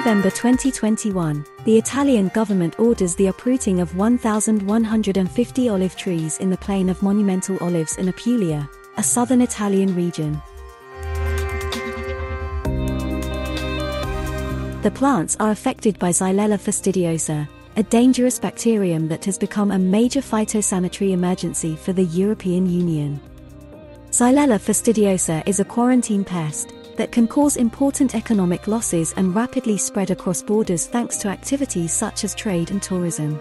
November 2021, the Italian government orders the uprooting of 1,150 olive trees in the plain of monumental olives in Apulia, a southern Italian region. The plants are affected by Xylella fastidiosa, a dangerous bacterium that has become a major phytosanitary emergency for the European Union. Xylella fastidiosa is a quarantine pest that can cause important economic losses and rapidly spread across borders thanks to activities such as trade and tourism.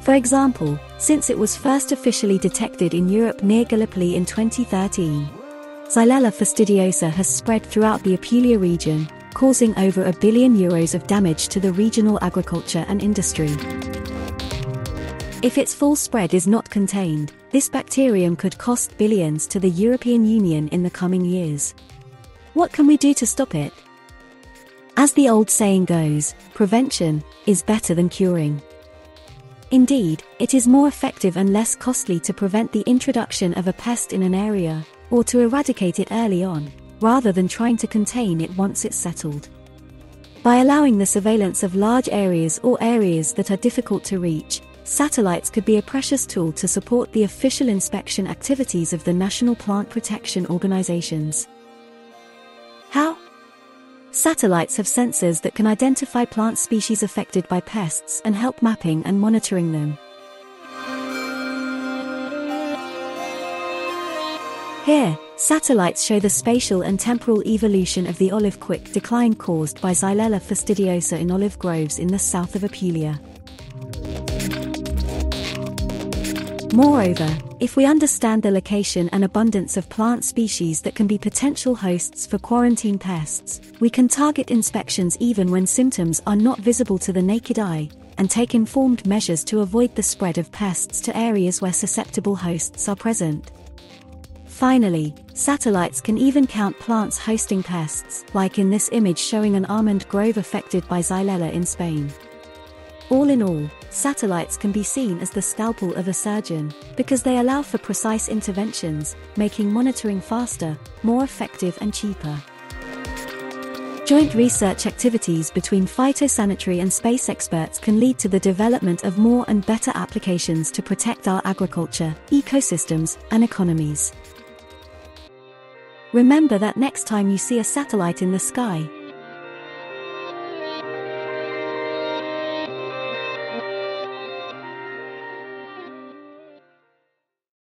For example, since it was first officially detected in Europe near Gallipoli in 2013, Xylella fastidiosa has spread throughout the Apulia region, causing over a billion euros of damage to the regional agriculture and industry. If its full spread is not contained, this bacterium could cost billions to the European Union in the coming years. What can we do to stop it? As the old saying goes, prevention is better than curing. Indeed, it is more effective and less costly to prevent the introduction of a pest in an area, or to eradicate it early on rather than trying to contain it once it's settled. By allowing the surveillance of large areas or areas that are difficult to reach, satellites could be a precious tool to support the official inspection activities of the national plant protection organizations. How? Satellites have sensors that can identify plant species affected by pests and help mapping and monitoring them. Here, satellites show the spatial and temporal evolution of the olive quick decline caused by Xylella fastidiosa in olive groves in the south of Apulia. Moreover, if we understand the location and abundance of plant species that can be potential hosts for quarantine pests, we can target inspections even when symptoms are not visible to the naked eye, and take informed measures to avoid the spread of pests to areas where susceptible hosts are present. Finally, satellites can even count plants hosting pests, like in this image showing an almond grove affected by Xylella in Spain. All in all, satellites can be seen as the scalpel of a surgeon, because they allow for precise interventions, making monitoring faster, more effective and cheaper. Joint research activities between phytosanitary and space experts can lead to the development of more and better applications to protect our agriculture, ecosystems, and economies. Remember that next time you see a satellite in the sky,